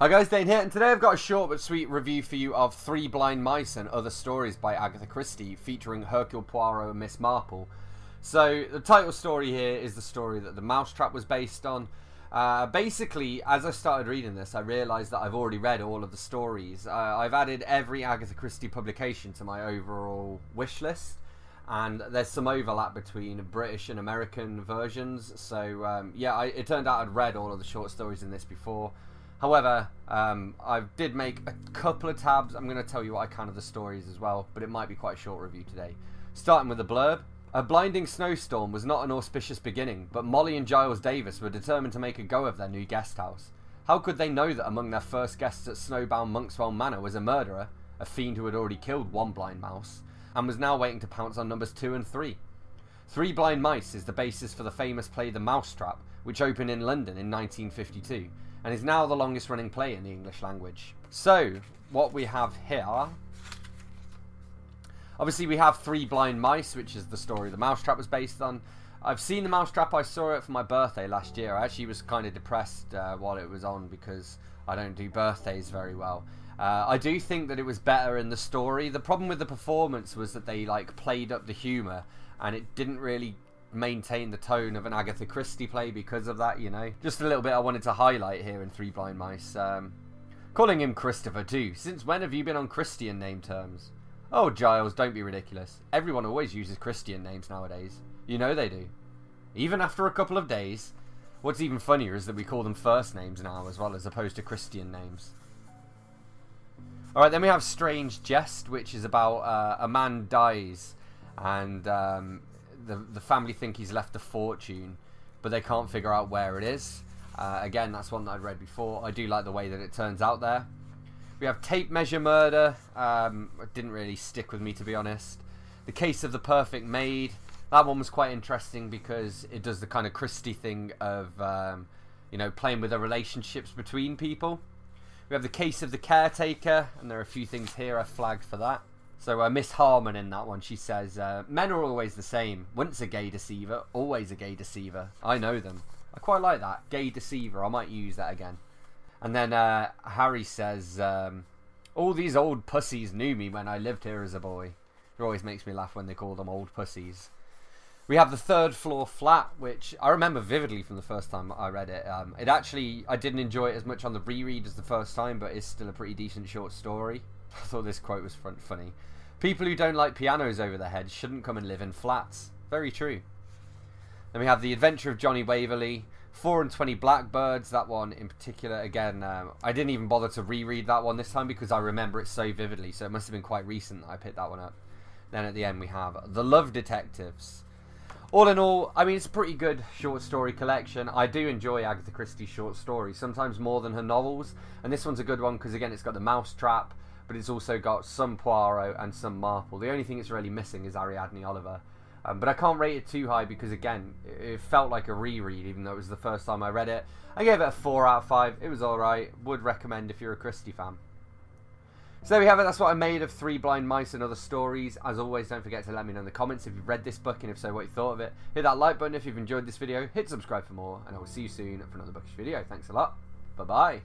Hi guys, Dane here, and today I've got a short but sweet review for you of Three Blind Mice and Other Stories by Agatha Christie, featuring Hercule Poirot and Miss Marple. So, the title story here is the story that The Mousetrap was based on. Uh, basically, as I started reading this, I realised that I've already read all of the stories. Uh, I've added every Agatha Christie publication to my overall wish list, and there's some overlap between British and American versions. So, um, yeah, I, it turned out I'd read all of the short stories in this before. However, um, I did make a couple of tabs. I'm going to tell you what I can of the stories as well, but it might be quite a short review today. Starting with the blurb. A blinding snowstorm was not an auspicious beginning, but Molly and Giles Davis were determined to make a go of their new guest house. How could they know that among their first guests at snowbound Monkswell Manor was a murderer, a fiend who had already killed one blind mouse, and was now waiting to pounce on numbers two and three? Three Blind Mice is the basis for the famous play The Mousetrap, which opened in London in 1952 and is now the longest running play in the English language. So, what we have here. Obviously, we have Three Blind Mice, which is the story the Mousetrap was based on. I've seen the Mousetrap. I saw it for my birthday last year. I actually was kind of depressed uh, while it was on because I don't do birthdays very well. Uh, I do think that it was better in the story. The problem with the performance was that they like played up the humour, and it didn't really maintain the tone of an Agatha Christie play because of that, you know. Just a little bit I wanted to highlight here in Three Blind Mice. Um, calling him Christopher too. Since when have you been on Christian name terms? Oh, Giles, don't be ridiculous. Everyone always uses Christian names nowadays. You know they do. Even after a couple of days. What's even funnier is that we call them first names now as well as opposed to Christian names. Alright, then we have Strange Jest, which is about uh, a man dies and um, the the family think he's left a fortune, but they can't figure out where it is. Uh, again, that's one that I'd read before. I do like the way that it turns out there. We have tape measure murder. Um, it didn't really stick with me to be honest. The case of the perfect maid. That one was quite interesting because it does the kind of Christie thing of um, you know playing with the relationships between people. We have the case of the caretaker, and there are a few things here I flagged for that. So uh, Miss Harmon in that one, she says, uh, "Men are always the same. Once a gay deceiver, always a gay deceiver. I know them. I quite like that. Gay deceiver. I might use that again." And then uh, Harry says, um, "All these old pussies knew me when I lived here as a boy." It always makes me laugh when they call them old pussies. We have the third floor flat, which I remember vividly from the first time I read it. Um, it actually, I didn't enjoy it as much on the reread as the first time, but it's still a pretty decent short story. I thought this quote was front funny. People who don't like pianos over their heads shouldn't come and live in flats. Very true. Then we have The Adventure of Johnnie Waverly, 4 and 20 Blackbirds, that one in particular. Again, um, I didn't even bother to reread that one this time because I remember it so vividly, so it must have been quite recent that I picked that one up. Then at the end we have The Love Detectives. All in all, I mean, it's a pretty good short story collection. I do enjoy Agatha Christie's short stories, sometimes more than her novels. And this one's a good one because, again, it's got the mousetrap, but it's also got some Poirot and some Marple. The only thing it's really missing is Ariadne Oliver. Um, but I can't rate it too high because, again, it felt like a reread, even though it was the first time I read it. I gave it a 4 out of 5. It was alright. Would recommend if you're a Christie fan. So there we have it. That's what I made of Three Blind Mice and Other Stories. As always, don't forget to let me know in the comments if you've read this book and if so, what you thought of it. Hit that like button if you've enjoyed this video. Hit subscribe for more. And I will see you soon for another bookish video. Thanks a lot. Bye-bye.